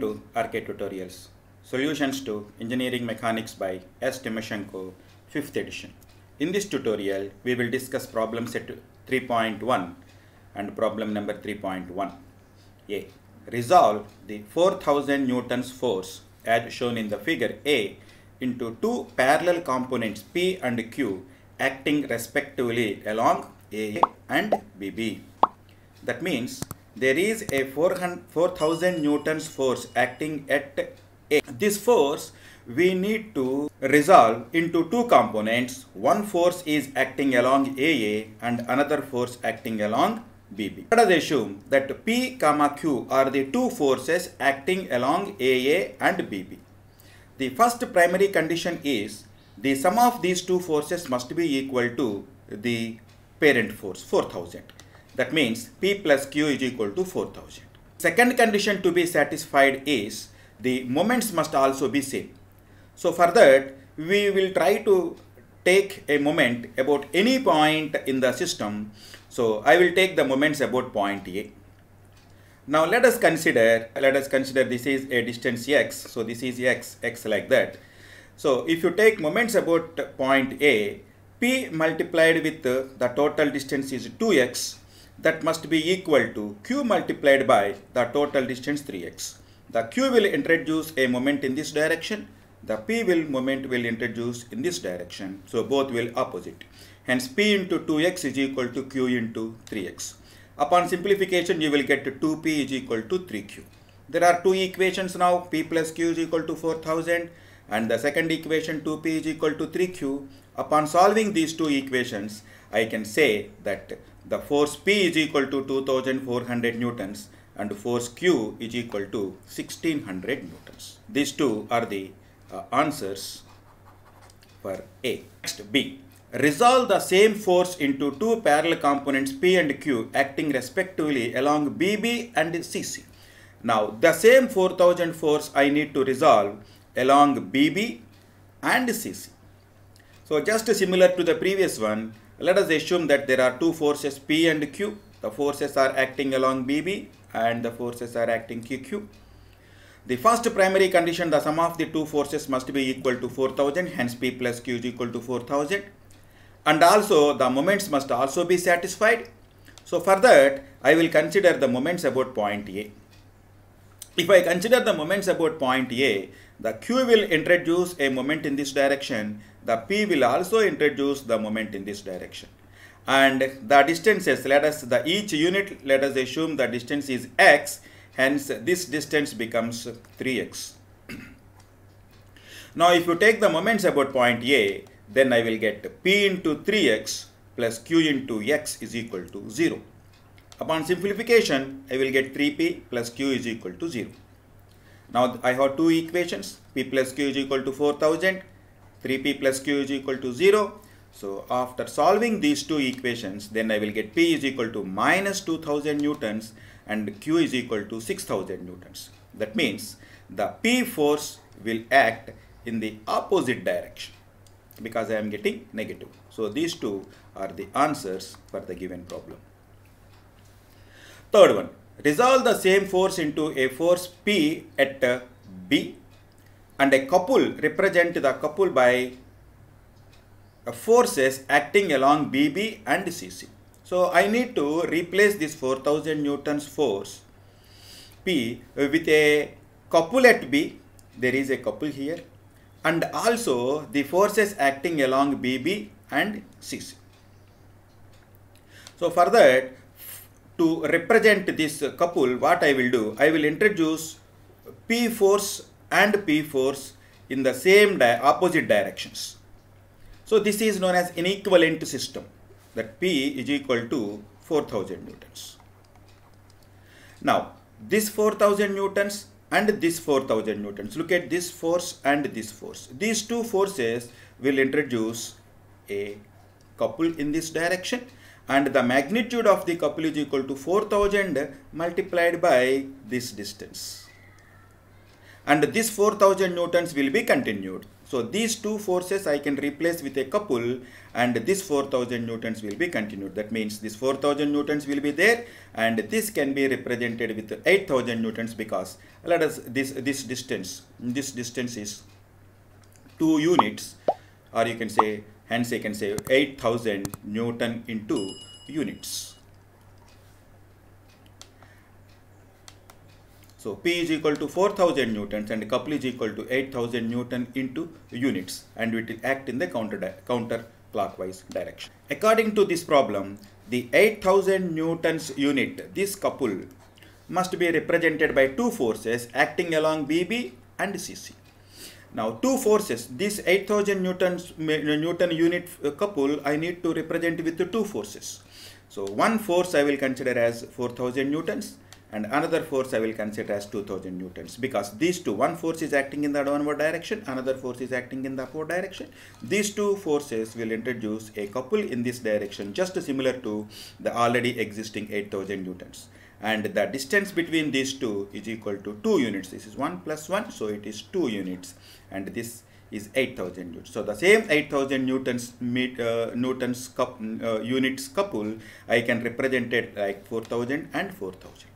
to RK Tutorials Solutions to Engineering Mechanics by S. Timoshenko 5th edition. In this tutorial, we will discuss problem set 3.1 and problem number 3.1. A. Resolve the 4000 newtons force as shown in the figure A into two parallel components P and Q acting respectively along A and BB. That means there is a 4000 newtons force acting at A. This force we need to resolve into two components. One force is acting along AA and another force acting along BB. Let us assume that P comma Q are the two forces acting along AA and BB. The first primary condition is the sum of these two forces must be equal to the parent force 4000. That means P plus Q is equal to 4000. Second condition to be satisfied is the moments must also be same. So for that we will try to take a moment about any point in the system. So I will take the moments about point A. Now let us consider, let us consider this is a distance x. So this is x, x like that. So if you take moments about point A, P multiplied with the, the total distance is 2x that must be equal to q multiplied by the total distance 3x. The q will introduce a moment in this direction, the p will moment will introduce in this direction. So both will opposite. Hence p into 2x is equal to q into 3x. Upon simplification you will get 2p is equal to 3q. There are two equations now p plus q is equal to 4000 and the second equation 2p is equal to 3q. Upon solving these two equations I can say that the force P is equal to 2400 newtons and force Q is equal to 1600 newtons. These two are the uh, answers for A. Next B. Resolve the same force into two parallel components P and Q acting respectively along BB and CC. Now the same 4000 force I need to resolve along BB and CC. So just similar to the previous one, let us assume that there are two forces P and Q. The forces are acting along BB and the forces are acting QQ. The first primary condition, the sum of the two forces must be equal to 4000, hence P plus Q is equal to 4000. And also the moments must also be satisfied. So for that, I will consider the moments about point A. If I consider the moments about point A, the Q will introduce a moment in this direction, the P will also introduce the moment in this direction. And the distances, let us, the each unit, let us assume the distance is x, hence this distance becomes 3x. now if you take the moments about point A, then I will get P into 3x plus Q into x is equal to 0. Upon simplification, I will get 3p plus q is equal to 0. Now I have two equations, p plus q is equal to 4000, 3p plus q is equal to 0. So after solving these two equations, then I will get p is equal to minus 2000 newtons and q is equal to 6000 newtons. That means the p force will act in the opposite direction because I am getting negative. So these two are the answers for the given problem. Third one, resolve the same force into a force P at uh, B and a couple represent the couple by uh, forces acting along BB and CC. So I need to replace this 4000 newtons force P with a couple at B. There is a couple here and also the forces acting along BB and CC. So for that to represent this couple, what I will do, I will introduce P force and P force in the same di opposite directions. So this is known as an equivalent system that P is equal to 4000 newtons. Now this 4000 newtons and this 4000 newtons, look at this force and this force. These two forces will introduce a couple in this direction and the magnitude of the couple is equal to 4000 multiplied by this distance and this 4000 newtons will be continued So these two forces I can replace with a couple and this 4000 newtons will be continued. That means this 4000 newtons will be there and this can be represented with 8000 newtons because let us this this distance this distance is 2 units or you can say hence I can say 8000 newton into units. So P is equal to 4000 newtons and couple is equal to 8000 newton into units and it will act in the counter, counter clockwise direction. According to this problem, the 8000 newtons unit, this couple must be represented by two forces acting along BB and CC. Now two forces, this 8000 newtons newton unit uh, couple I need to represent with two forces. So one force I will consider as 4000 newtons and another force I will consider as 2000 newtons because these two, one force is acting in the downward direction, another force is acting in the upward direction. These two forces will introduce a couple in this direction just similar to the already existing 8000 newtons. And the distance between these two is equal to 2 units. This is 1 plus 1, so it is 2 units. And this is 8000 newtons. So the same 8000 newtons meet, uh, newtons uh, units couple I can represent it like 4000 and 4000.